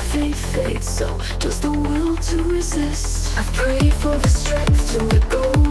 faith fades, so just the will to resist. I pray for the strength to let go.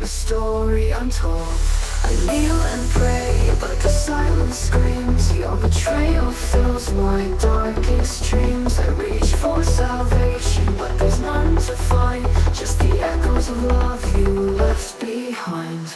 A story untold. I kneel and pray, but the silence screams. Your betrayal fills my darkest dreams. I reach for salvation, but there's none to find. Just the echoes of love you left behind.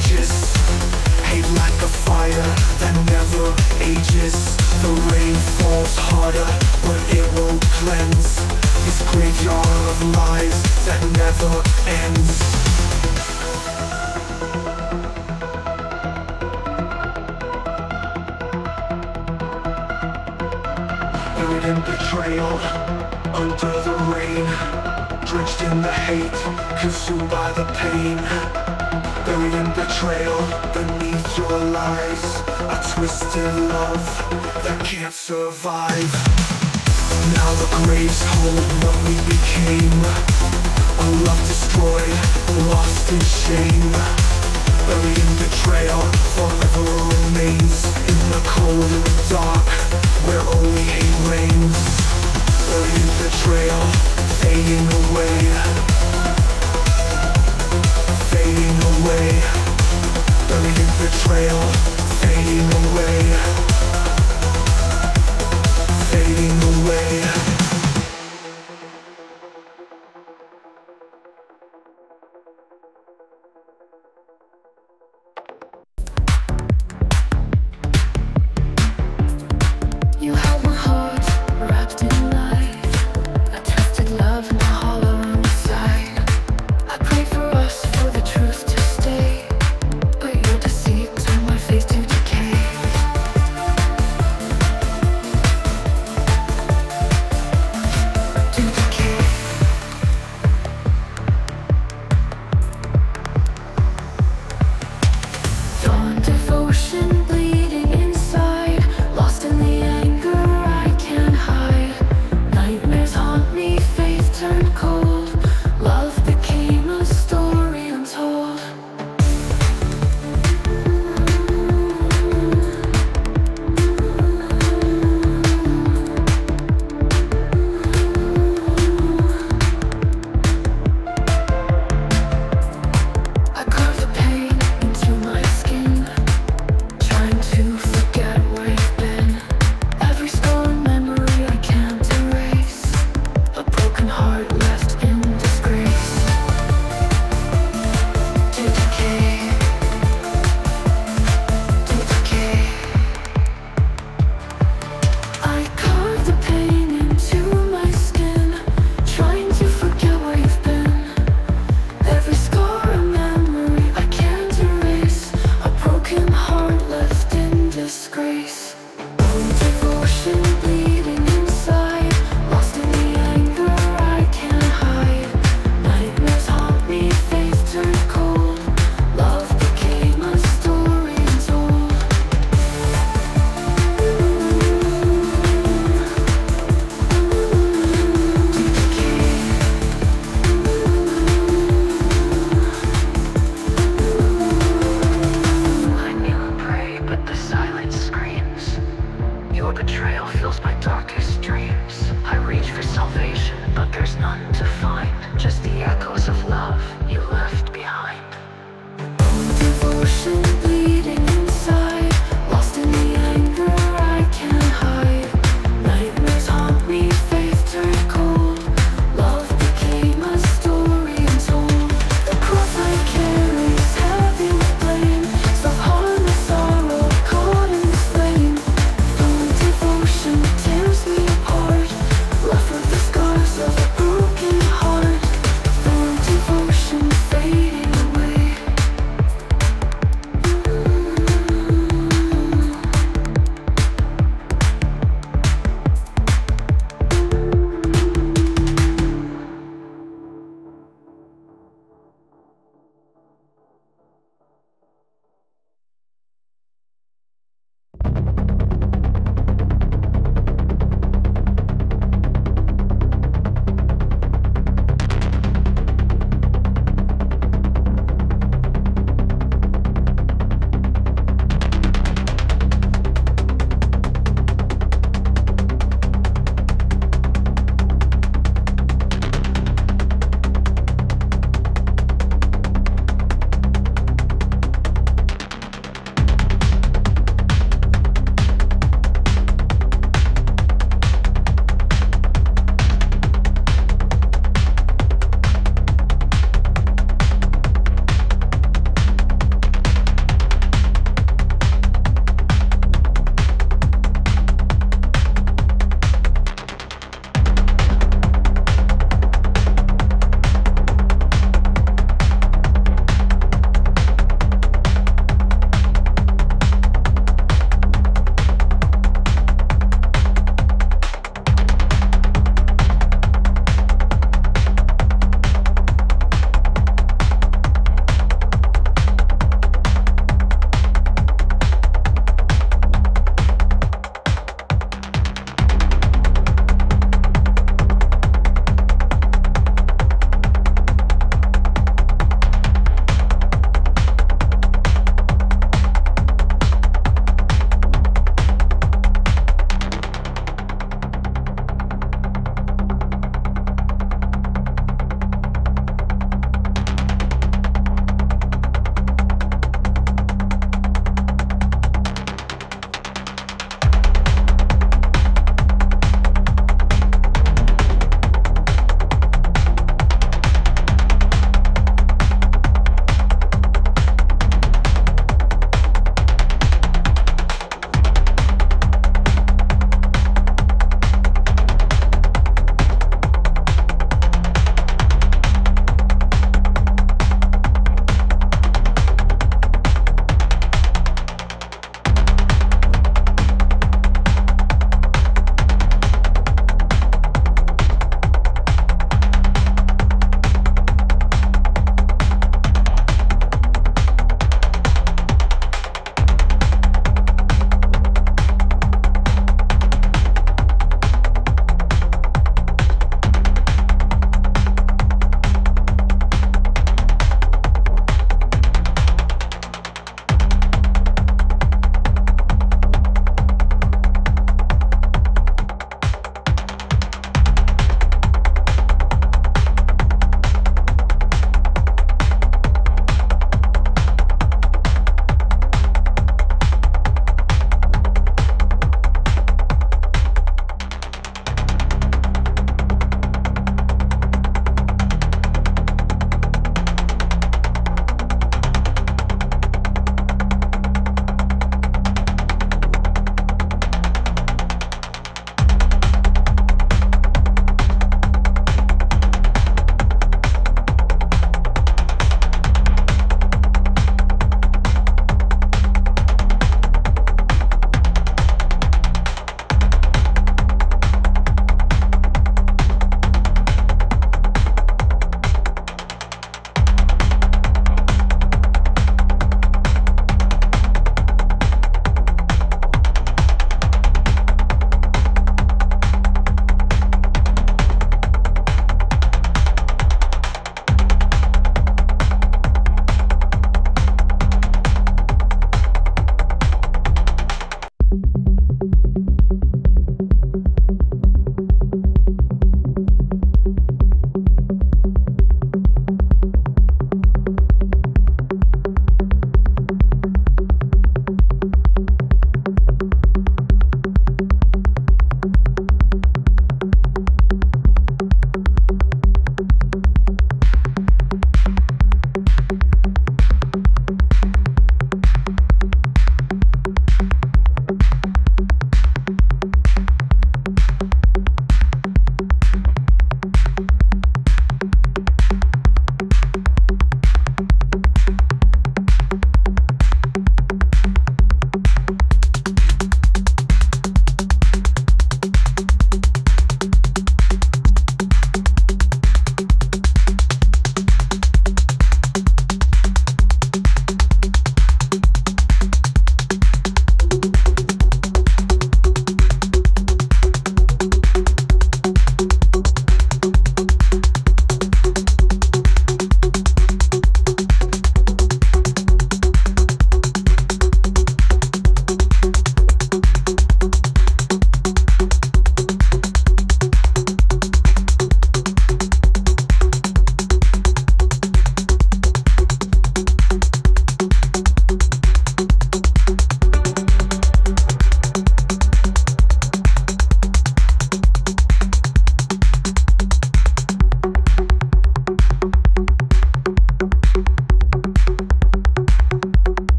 contagious Hate like a fire that never ages. The rain falls harder, but it won't cleanse. This graveyard of lies that never ends. Buried in betrayal, under the rain. Drenched in the hate, consumed by the pain. Buried betrayal beneath your lies. A twisted love that can't survive. Now the graves hold what we became. A love destroyed, lost in shame. Buried betrayal forever remains. In the cold and dark where only hate reigns. Buried betrayal fading away fading away. Buried in betrayal, fading away. Fading away.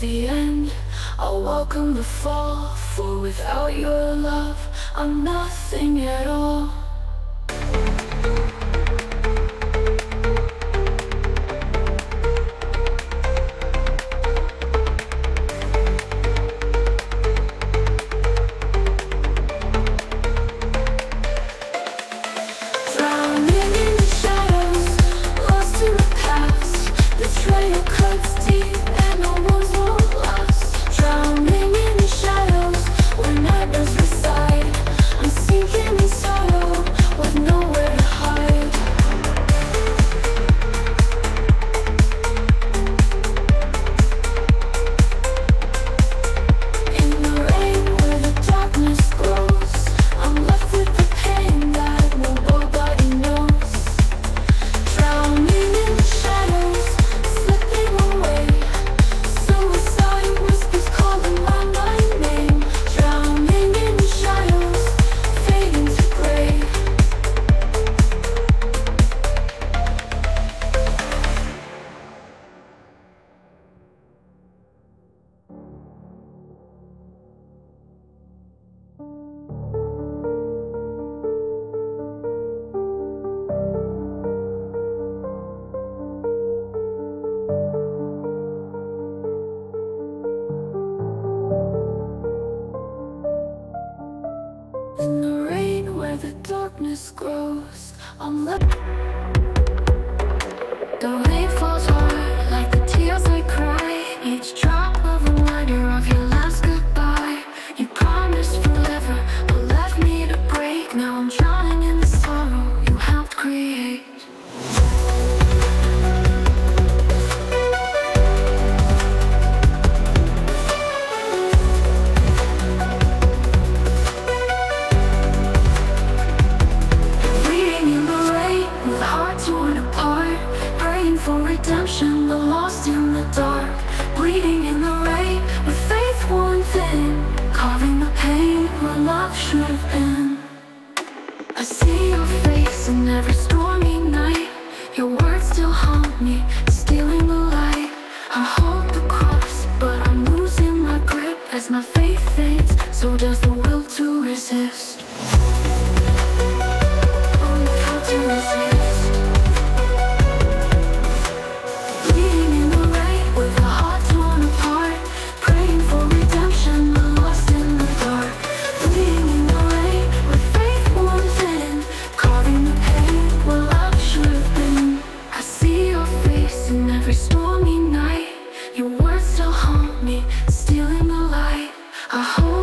the end. I'll welcome the fall For without your love I'm nothing at all. I hope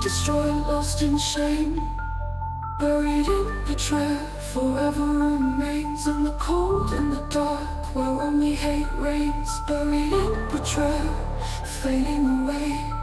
destroyed, lost in shame. Buried in betrayal, forever remains in the cold, in the dark, where only hate reigns. Buried in betrayal, fading away.